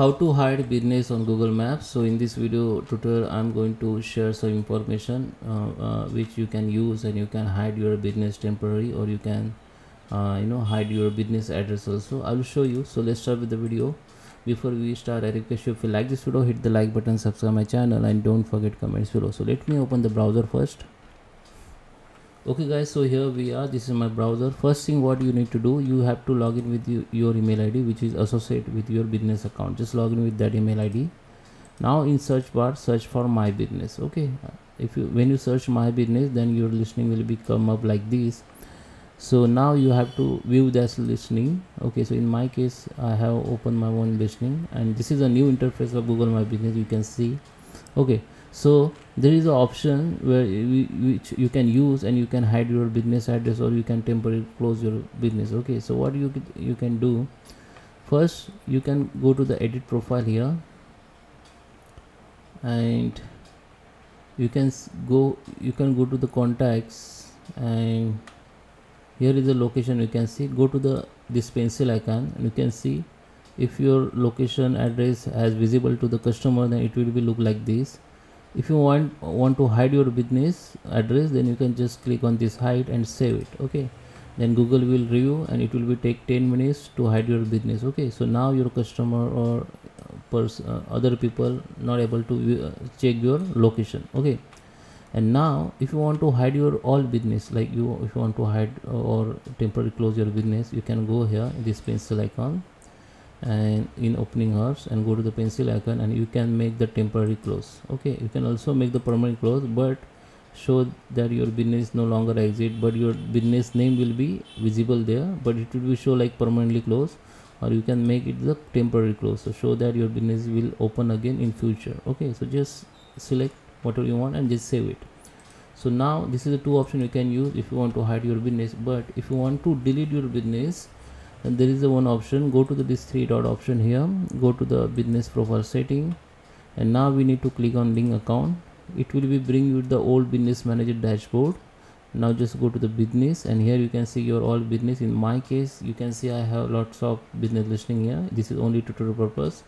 how to hide business on google maps. So in this video tutorial i'm going to share some information uh, uh, which you can use and you can hide your business temporary or you can uh, you know hide your business address also. I will show you. So let's start with the video. Before we start i request you if you like this video hit the like button subscribe my channel and don't forget comments below. So let me open the browser first okay guys so here we are. This is my browser. First thing what you need to do you have to log in with you, your email id which is associated with your business account. Just log in with that email id now in search bar search for my business. Okay uh, if you when you search my business then your listening will be come up like this. So now you have to view this listening. Okay so in my case i have opened my own listening and this is a new interface of google my business you can see. Okay so there is an option where we, which you can use and you can hide your business address or you can temporarily close your business. Okay so what you you can do first you can go to the edit profile here and you can go you can go to the contacts and here is the location you can see. Go to the this pencil icon and you can see if your location address has visible to the customer then it will be look like this if you want want to hide your business address then you can just click on this hide and save it okay? Then google will review and it will be take 10 minutes to hide your business okay? So now your customer or pers uh, other people not able to uh, check your location okay? And now if you want to hide your all business like you if you want to hide or temporarily close your business you can go here this pencil icon and in opening hours and go to the pencil icon and you can make the temporary close okay you can also make the permanent close but show that your business no longer exist but your business name will be visible there but it will be show like permanently close or you can make it the temporary close so show that your business will open again in future. Okay so just select whatever you want and just save it. So now this is the two option you can use if you want to hide your business but if you want to delete your business and there is a one option. Go to the this three dot option here. Go to the business profile setting. And now we need to click on link account. It will be bring you the old business manager dashboard. Now just go to the business. And here you can see your all business. In my case you can see i have lots of business listing here. This is only tutorial purpose.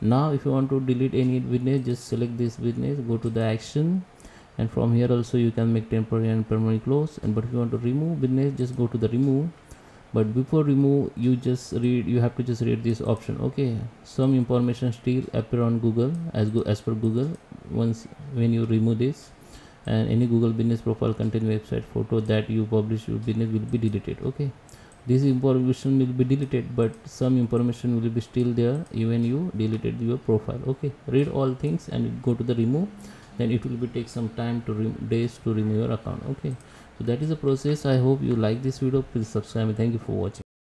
Now if you want to delete any business just select this business. Go to the action. And from here also you can make temporary and permanent close. And but if you want to remove business just go to the remove but before remove you just read you have to just read this option. Okay some information still appear on google as go as per google once when you remove this. And any google business profile contain website photo that you publish your business will be deleted. Okay this information will be deleted but some information will be still there even you deleted your profile. Okay read all things and go to the remove then it will be take some time to days to remove your account. Okay. So that is the process. I hope you like this video. Please subscribe. Thank you for watching